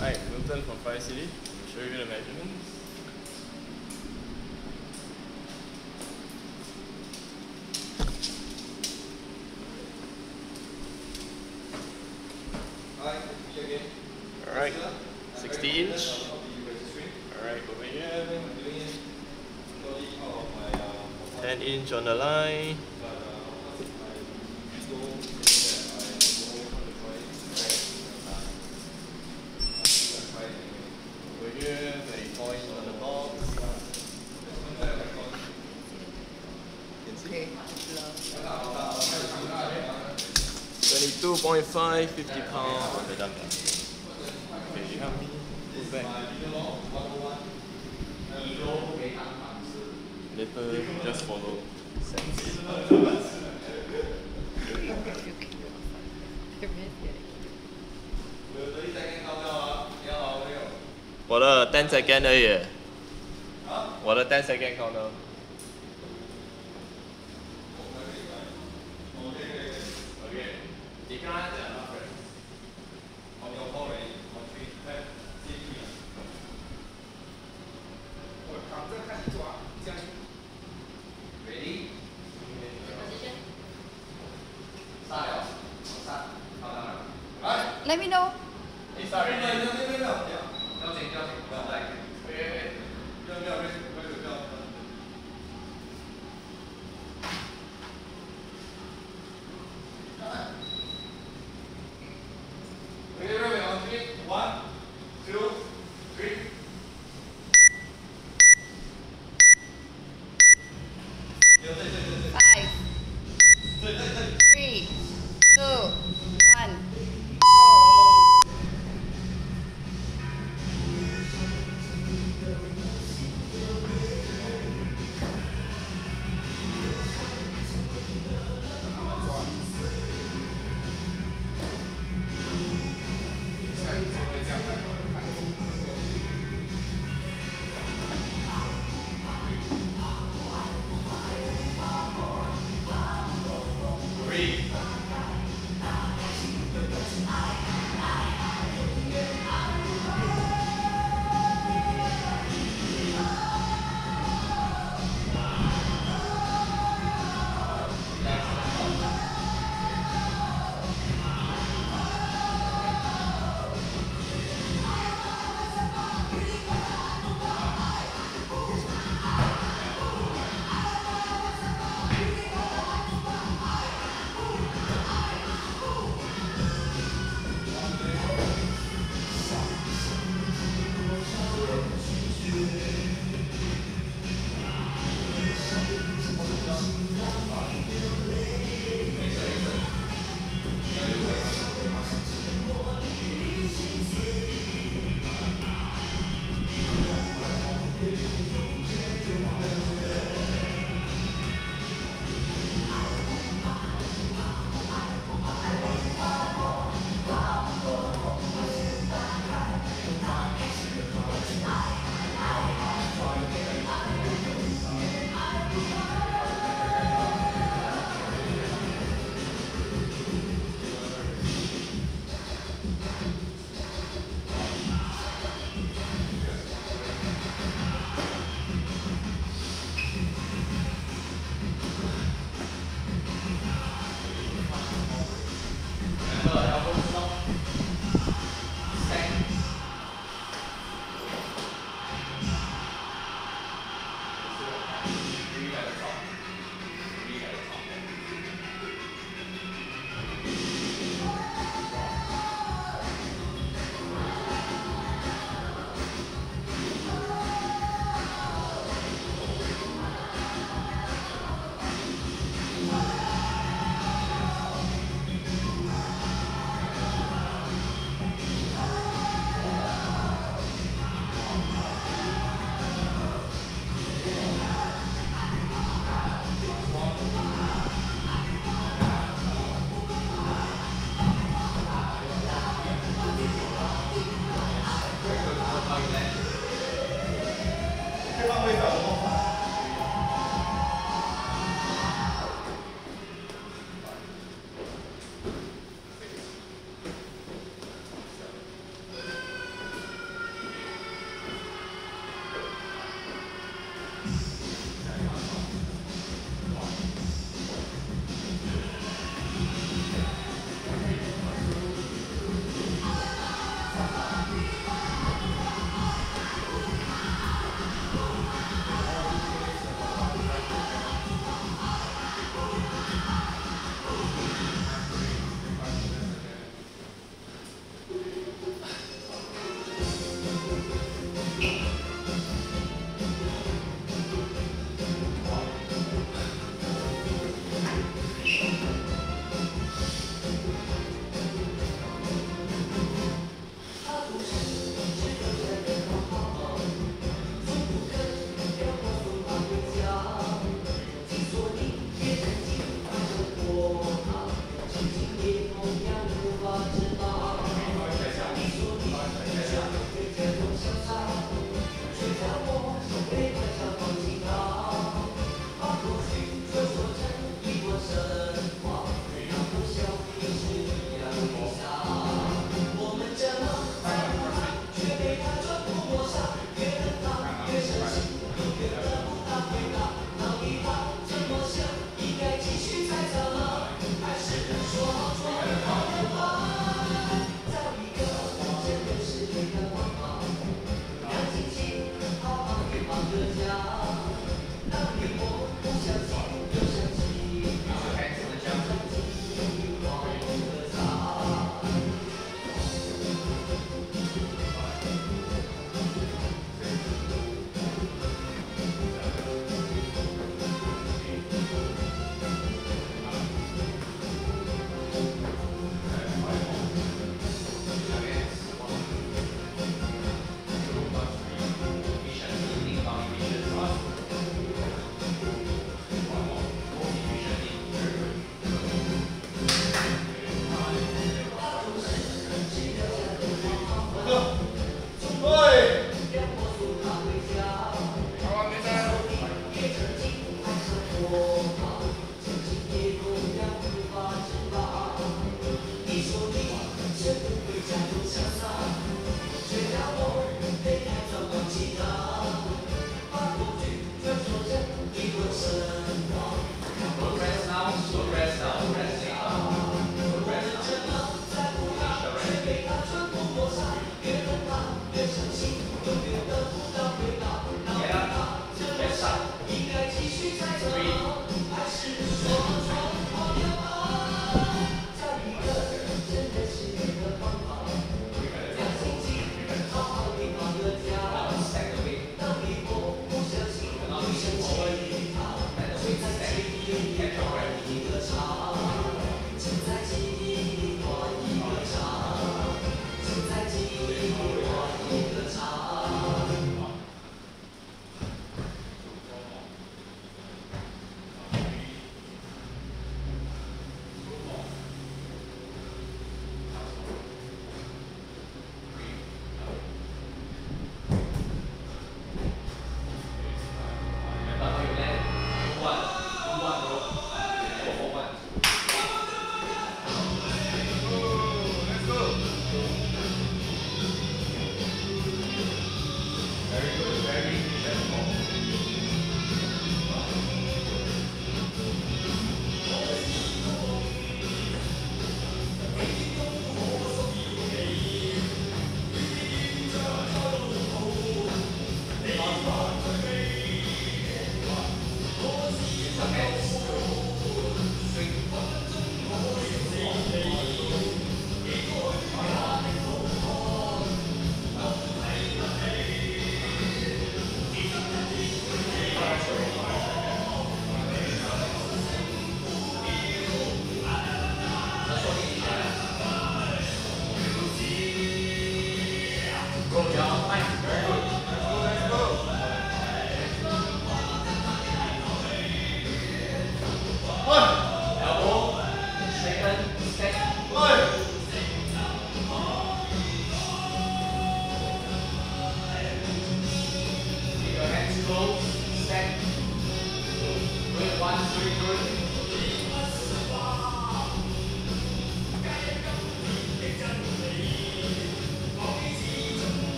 Hi, Milton from Fire City. I'll show you the measurements. Alright, 60 inch. Alright, over here. 10 inch on the line. Over here, 34 inch on the box. Okay. 22.5, 50 pounds on the dumbbell. Okay, you help me put back. Later, just follow. Sense. 我的 ten second 而已，我的 ten second counter。 let me know. Hey, sorry.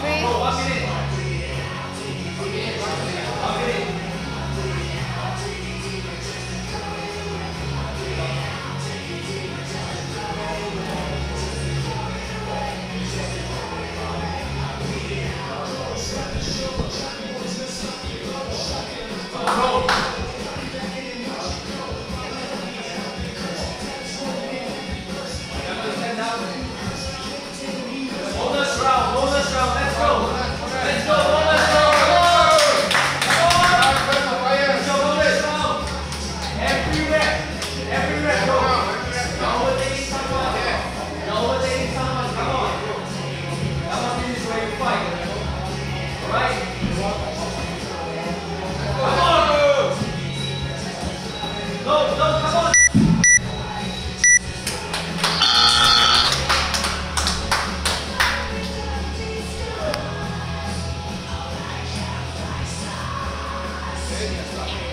Free, oh, free. You